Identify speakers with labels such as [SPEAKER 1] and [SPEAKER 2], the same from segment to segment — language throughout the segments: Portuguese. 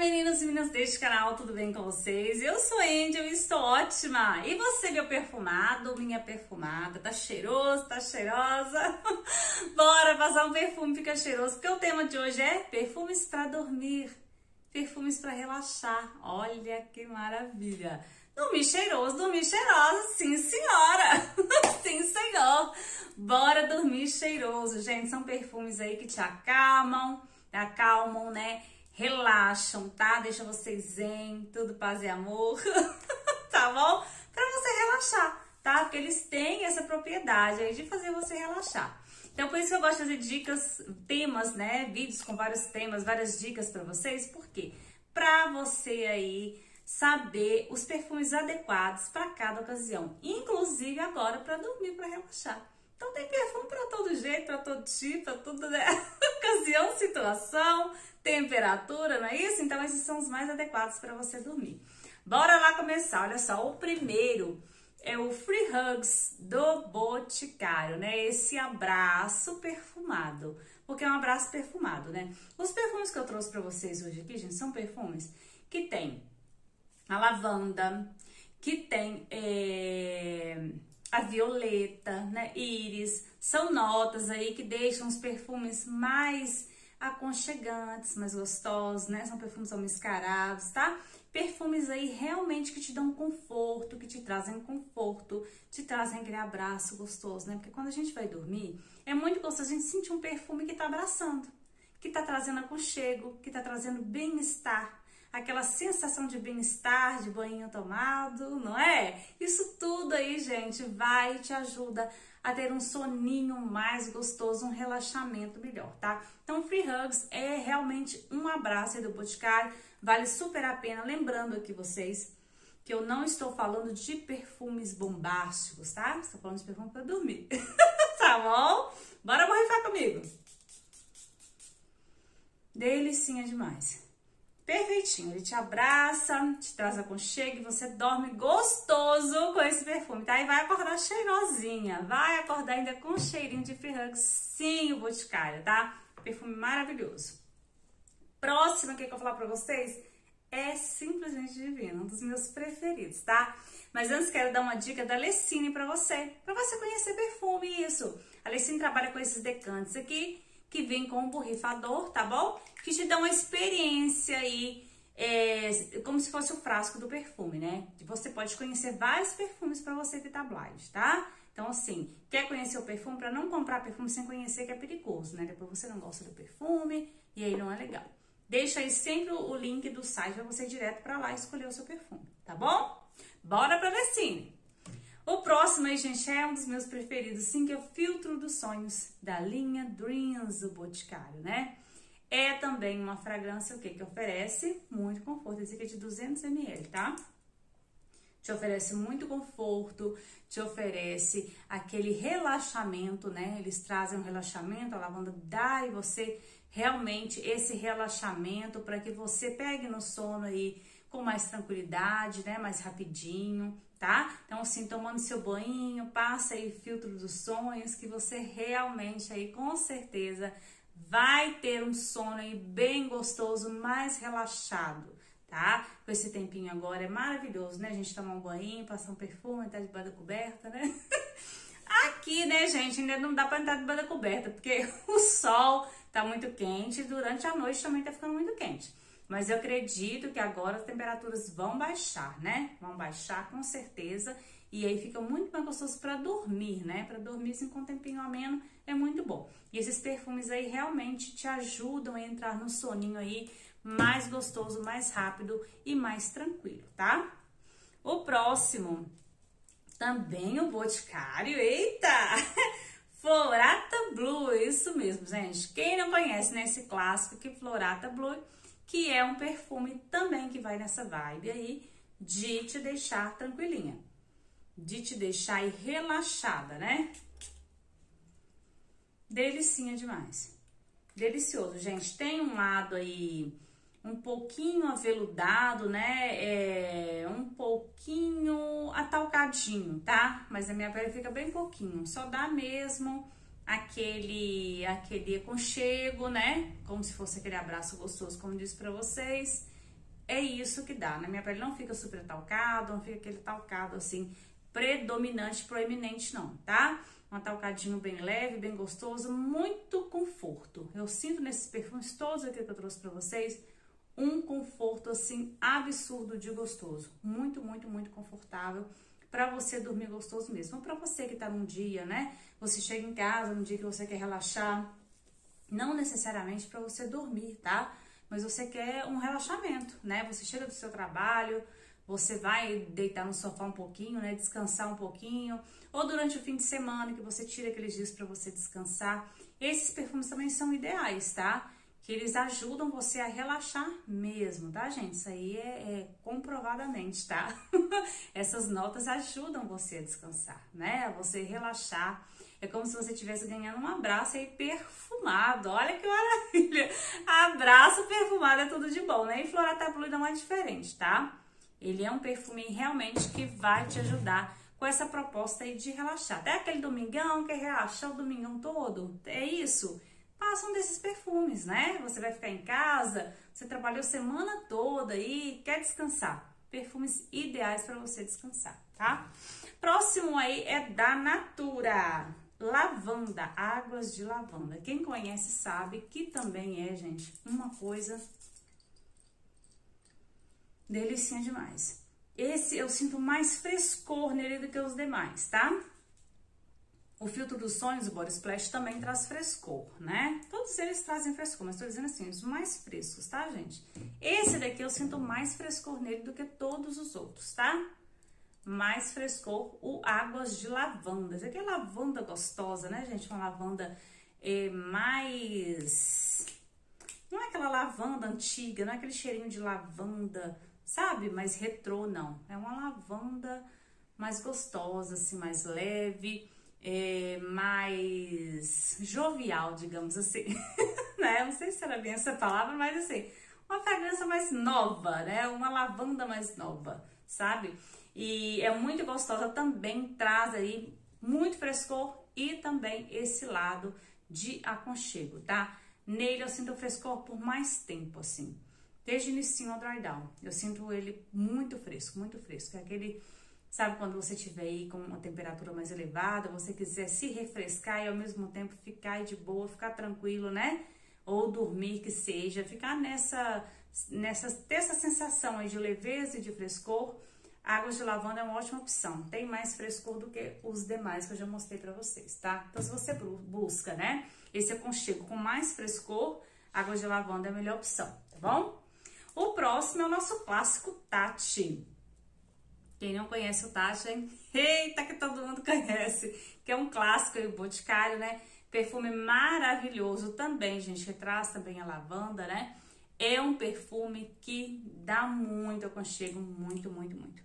[SPEAKER 1] meninos e meninas deste canal, tudo bem com vocês? Eu sou Andy, eu estou ótima! E você, meu perfumado, minha perfumada, tá cheiroso, tá cheirosa? Bora passar um perfume fica cheiroso, porque o tema de hoje é perfumes para dormir, perfumes para relaxar. Olha que maravilha! Dormir cheiroso, dormir cheirosa, sim senhora! sim senhor! Bora dormir cheiroso, gente, são perfumes aí que te acalmam, acalmam, né? Relaxam, tá? Deixa vocês zen, tudo paz e amor, tá bom? Pra você relaxar, tá? Porque eles têm essa propriedade aí de fazer você relaxar. Então, por isso que eu gosto de fazer dicas, temas, né? Vídeos com vários temas, várias dicas para vocês. Por quê? Pra você aí saber os perfumes adequados para cada ocasião, inclusive agora para dormir, para relaxar. Então tem perfume para todo jeito, para todo tipo, para tudo, né? ocasião, situação, temperatura, não é isso? Então esses são os mais adequados para você dormir. Bora lá começar. Olha só, o primeiro é o Free Hugs do Boticário, né? Esse abraço perfumado, porque é um abraço perfumado, né? Os perfumes que eu trouxe para vocês hoje aqui, gente, são perfumes que tem a lavanda, que tem é, a violeta, né? Íris, são notas aí que deixam os perfumes mais aconchegantes, mais gostosos, né? São perfumes almiscarados, tá? Perfumes aí realmente que te dão conforto, que te trazem conforto, te trazem aquele abraço gostoso, né? Porque quando a gente vai dormir, é muito gostoso a gente sentir um perfume que tá abraçando, que tá trazendo aconchego, que tá trazendo bem-estar, aquela sensação de bem-estar, de banho tomado, não é? Isso tudo aí, gente, vai te ajuda a ter um soninho mais gostoso, um relaxamento melhor, tá? Então, Free Hugs é realmente um abraço aí do Boticário, vale super a pena. Lembrando aqui vocês que eu não estou falando de perfumes bombásticos, tá? Estou falando de perfume para dormir, tá bom? Bora borrifar comigo! Delicinha demais perfeitinho. Ele te abraça, te traz aconchego e você dorme gostoso com esse perfume, tá? E vai acordar cheirosinha, vai acordar ainda com cheirinho de Free sim, o Boticário, tá? Perfume maravilhoso. Próximo que eu vou falar pra vocês é simplesmente divino, um dos meus preferidos, tá? Mas antes quero dar uma dica da Lessine pra você, pra você conhecer perfume, isso. A Lessine trabalha com esses decantes aqui, que vem com um borrifador, tá bom? Que te dá uma experiência aí, é, como se fosse o frasco do perfume, né? Você pode conhecer vários perfumes para você evitar blind, tá? Então, assim, quer conhecer o perfume? Para não comprar perfume sem conhecer, que é perigoso, né? Depois você não gosta do perfume e aí não é legal. Deixa aí sempre o link do site para você ir direto para lá escolher o seu perfume, tá bom? Bora pra Vecine! O próximo aí, gente, é um dos meus preferidos, sim, que é o Filtro dos Sonhos, da linha Dreams do Boticário, né? É também uma fragrância, o que que oferece? Muito conforto, esse aqui é de 200 ml, tá? Te oferece muito conforto, te oferece aquele relaxamento, né? Eles trazem um relaxamento, a lavanda dá e você realmente esse relaxamento para que você pegue no sono aí com mais tranquilidade, né? Mais rapidinho, tá? Então, assim, tomando seu banho, passa aí filtro dos sonhos, que você realmente aí, com certeza, vai ter um sono aí bem gostoso, mais relaxado, tá? Com esse tempinho agora é maravilhoso, né? A gente tomar um banho, passar um perfume, tá debaixo da coberta, né? Aqui, né, gente, ainda não dá pra entrar debaixo da coberta, porque o sol tá muito quente e durante a noite também tá ficando muito quente. Mas eu acredito que agora as temperaturas vão baixar, né? Vão baixar com certeza. E aí fica muito mais gostoso para dormir, né? Para dormir assim, com um tempinho ameno é muito bom. E esses perfumes aí realmente te ajudam a entrar no soninho aí mais gostoso, mais rápido e mais tranquilo, tá? O próximo, também o Boticário, eita! Florata Blue, isso mesmo, gente. Quem não conhece, né, esse clássico que Florata Blue que é um perfume também que vai nessa vibe aí de te deixar tranquilinha, de te deixar relaxada, né? Delicinha demais. Delicioso, gente. Tem um lado aí um pouquinho aveludado, né? É, um pouquinho atalcadinho, tá? Mas a minha pele fica bem pouquinho. Só dá mesmo aquele aquele aconchego, né? Como se fosse aquele abraço gostoso, como disse para vocês. é isso que dá, né? Minha pele não fica super talcado, não fica aquele talcado assim predominante, proeminente não, tá? Um talcadinho bem leve, bem gostoso, muito conforto. Eu sinto nesses perfumes todos aqui que eu trouxe para vocês um conforto assim absurdo de gostoso. Muito, muito, muito confortável para você dormir gostoso mesmo. Para você que tá num dia, né? Você chega em casa num dia que você quer relaxar, não necessariamente para você dormir, tá? Mas você quer um relaxamento, né? Você chega do seu trabalho, você vai deitar no sofá um pouquinho, né? Descansar um pouquinho, ou durante o fim de semana que você tira aqueles dias para você descansar. Esses perfumes também são ideais, tá? Que eles ajudam você a relaxar mesmo, tá, gente? Isso aí é, é comprovadamente, tá? Essas notas ajudam você a descansar, né? A você relaxar. É como se você estivesse ganhando um abraço aí perfumado. Olha que maravilha! Abraço perfumado é tudo de bom, né? E Florata Blue não é diferente, tá? Ele é um perfume realmente que vai te ajudar com essa proposta aí de relaxar. Até aquele domingão, quer relaxar o domingão todo? É isso? Passa um desses perfumes, né? Você vai ficar em casa, você trabalhou semana toda e quer descansar. Perfumes ideais para você descansar, tá? Próximo aí é da Natura. Lavanda, águas de lavanda. Quem conhece sabe que também é, gente, uma coisa delicinha demais. Esse eu sinto mais frescor nele do que os demais, tá? O filtro dos sonhos, o Body Splash, também traz frescor, né? Todos eles trazem frescor, mas tô dizendo assim, os mais frescos, tá, gente? Esse daqui eu sinto mais frescor nele do que todos os outros, tá? Mais frescor, o Águas de Lavanda. Esse aqui é lavanda gostosa, né, gente? Uma lavanda é, mais... Não é aquela lavanda antiga, não é aquele cheirinho de lavanda sabe? Mais retrô, não. É uma lavanda mais gostosa, assim, mais leve, é, mais jovial, digamos assim, né? Não sei se era bem essa palavra, mas assim, uma fragrância mais nova, né? Uma lavanda mais nova, sabe? E é muito gostosa, também traz aí muito frescor e também esse lado de aconchego, tá? Nele eu sinto frescor por mais tempo, assim desde o início ao dry down. Eu sinto ele muito fresco, muito fresco. É aquele, sabe, quando você estiver aí com uma temperatura mais elevada, você quiser se refrescar e ao mesmo tempo ficar de boa, ficar tranquilo, né? Ou dormir que seja, ficar nessa, nessa ter essa sensação aí de leveza e de frescor. Águas de lavanda é uma ótima opção. Tem mais frescor do que os demais que eu já mostrei para vocês, tá? Então, se você busca, né, esse aconchego com mais frescor, águas de lavanda é a melhor opção, tá bom? O próximo é o nosso clássico Tati. Quem não conhece o Tati, hein? Eita, que todo mundo conhece. Que é um clássico aí, o Boticário, né? Perfume maravilhoso também, gente, que traz também a lavanda, né? É um perfume que dá muito aconchego, muito, muito, muito.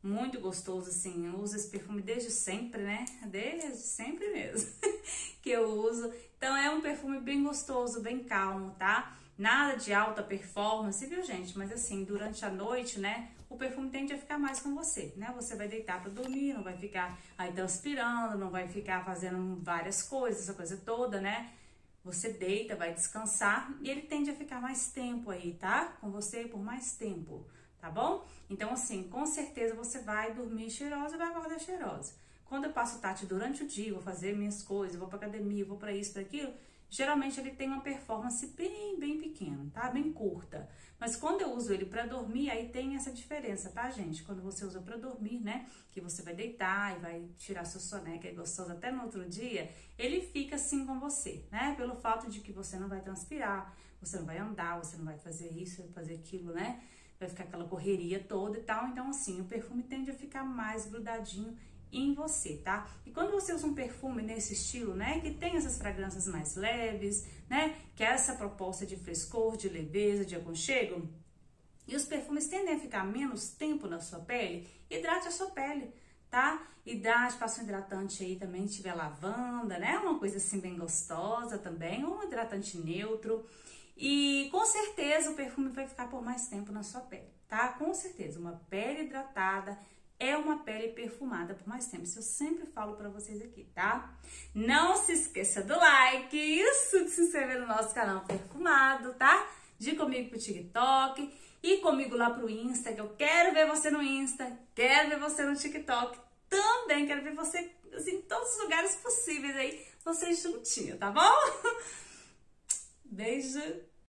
[SPEAKER 1] Muito gostoso, assim. Eu uso esse perfume desde sempre, né? Desde sempre mesmo que eu uso. Então, é um perfume bem gostoso, bem calmo, tá? Nada de alta performance, viu, gente? Mas assim, durante a noite, né? O perfume tende a ficar mais com você, né? Você vai deitar para dormir, não vai ficar aí transpirando, não vai ficar fazendo várias coisas, essa coisa toda, né? Você deita, vai descansar e ele tende a ficar mais tempo aí, tá? Com você por mais tempo, tá bom? Então, assim, com certeza você vai dormir cheirosa e vai acordar cheirosa. Quando eu passo Tati durante o dia, vou fazer minhas coisas, vou pra academia, vou para isso, para aquilo, geralmente ele tem uma performance bem, bem pequena, tá? Bem curta. Mas quando eu uso ele para dormir, aí tem essa diferença, tá, gente? Quando você usa para dormir, né? Que você vai deitar e vai tirar seu soneca, é gostoso até no outro dia, ele fica assim com você, né? Pelo fato de que você não vai transpirar, você não vai andar, você não vai fazer isso, fazer aquilo, né? Vai ficar aquela correria toda e tal. Então, assim, o perfume tende a ficar mais grudadinho em você, tá? E quando você usa um perfume nesse estilo, né, que tem essas fragrâncias mais leves, né, que é essa proposta de frescor, de leveza, de aconchego, e os perfumes tendem a ficar menos tempo na sua pele, hidrate a sua pele, tá? Hidrate, passa um hidratante aí também, tiver lavanda, né? Uma coisa assim bem gostosa também, um hidratante neutro. E com certeza o perfume vai ficar por mais tempo na sua pele, tá? Com certeza, uma pele hidratada é uma pele perfumada por mais tempo. Isso eu sempre falo para vocês aqui, tá? Não se esqueça do like, isso, de se inscrever no nosso canal perfumado, tá? de comigo pro TikTok, e comigo lá pro Insta, que eu quero ver você no Insta, quero ver você no TikTok, também quero ver você assim, em todos os lugares possíveis aí, vocês juntinho, tá bom? Beijo!